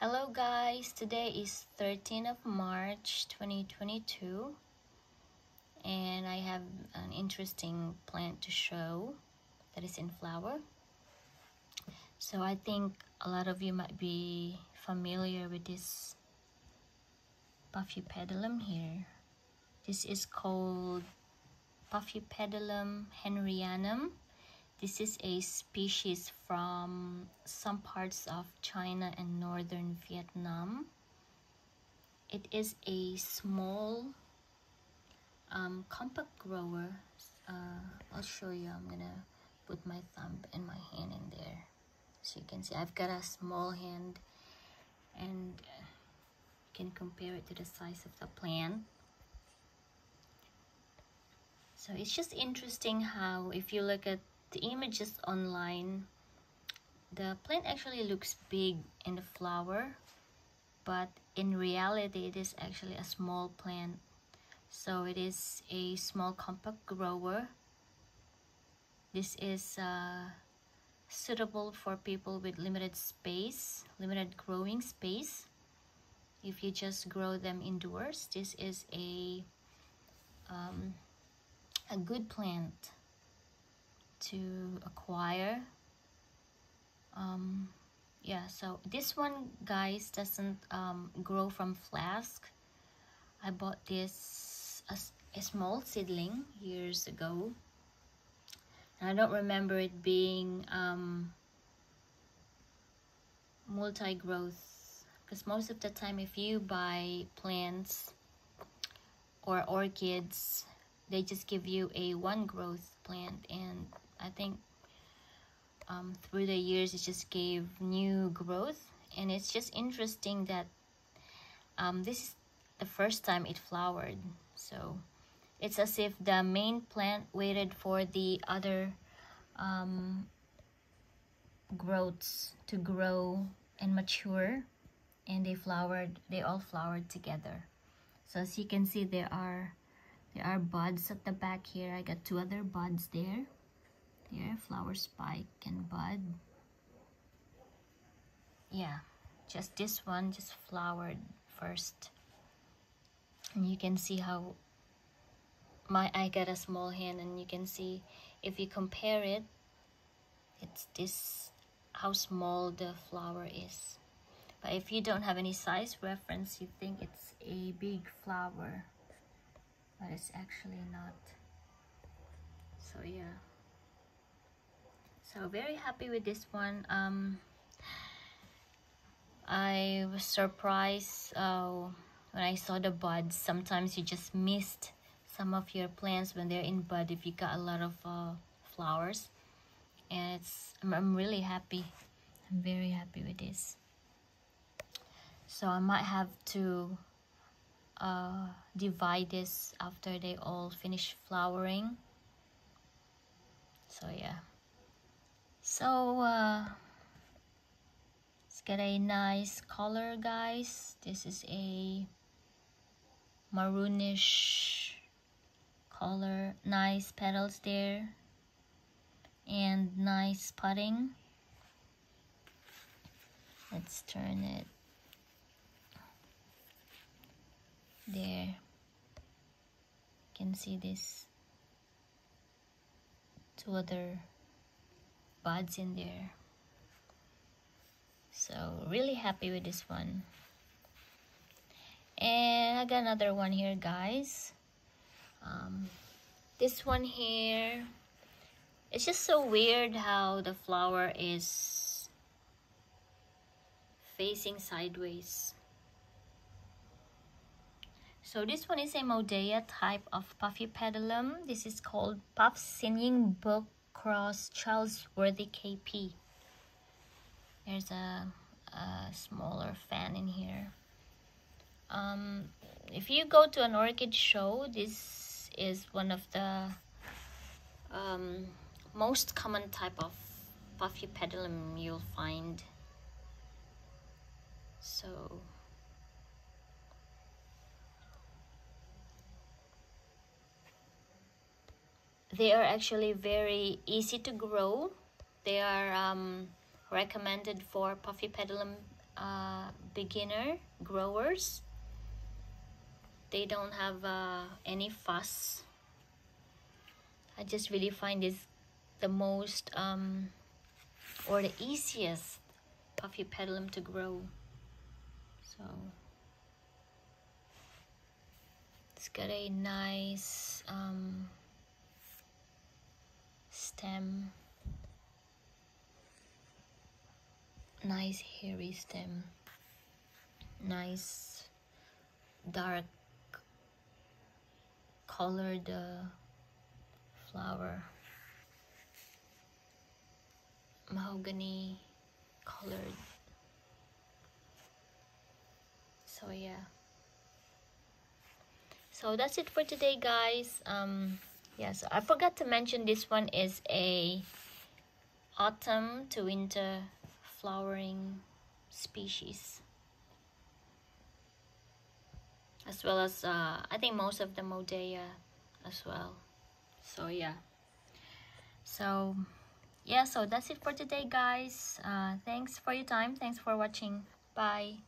Hello guys, today is 13th of March 2022 and I have an interesting plant to show that is in flower. So I think a lot of you might be familiar with this Paphiopedilum here. This is called Paphiopedilum henryanum this is a species from some parts of China and northern Vietnam. It is a small um, compact grower. Uh, I'll show you. I'm gonna put my thumb and my hand in there. So you can see I've got a small hand and you can compare it to the size of the plant. So it's just interesting how if you look at the images online. The plant actually looks big in the flower but in reality it is actually a small plant. So it is a small compact grower. This is uh, suitable for people with limited space limited growing space. If you just grow them indoors this is a um, a good plant to acquire. Um, yeah so this one guys doesn't um, grow from flask. I bought this a, a small seedling years ago. And I don't remember it being um, multi-growth because most of the time if you buy plants or orchids they just give you a one growth plant and I think um, through the years it just gave new growth. And it's just interesting that um, this is the first time it flowered. So it's as if the main plant waited for the other um, growths to grow and mature and they flowered they all flowered together. So as you can see there are there are buds at the back here. I got two other buds there there flower spike and bud. Yeah just this one just flowered first. And you can see how my I got a small hand and you can see if you compare it it's this how small the flower is. But if you don't have any size reference you think it's a big flower but it's actually not. So yeah so very happy with this one. Um I was surprised uh, when I saw the buds. Sometimes you just missed some of your plants when they're in bud if you got a lot of uh, flowers. And it's I'm, I'm really happy. I'm very happy with this. So I might have to uh, divide this after they all finish flowering. So yeah so uh, it's got a nice color guys. This is a maroonish color. Nice petals there. And nice putting let's turn it there. You can see this two other buds in there. So really happy with this one. And I got another one here guys. Um, this one here it's just so weird how the flower is facing sideways. So this one is a Maudiae type of Paphiopedilum. This is called Paph Singing Book Cross charlesworthii KP. There's a, a smaller fan in here. Um, if you go to an orchid show, this is one of the um, most common type of puffy Paphiopedilum you'll find. So they are actually very easy to grow. They are um, recommended for Paphiopedilum uh, beginner growers. They don't have uh, any fuss. I just really find this the most um, or the easiest Paphiopedilum to grow. So it's got a nice um, stem. Nice hairy stem. Nice dark colored uh, flower. Mahogany colored. So yeah. So that's it for today guys. Um yeah so i forgot to mention this one is a autumn to winter flowering species. As well as uh, I think most of the Maudiae as well. So yeah. So yeah so that's it for today guys. Uh, thanks for your time. Thanks for watching. Bye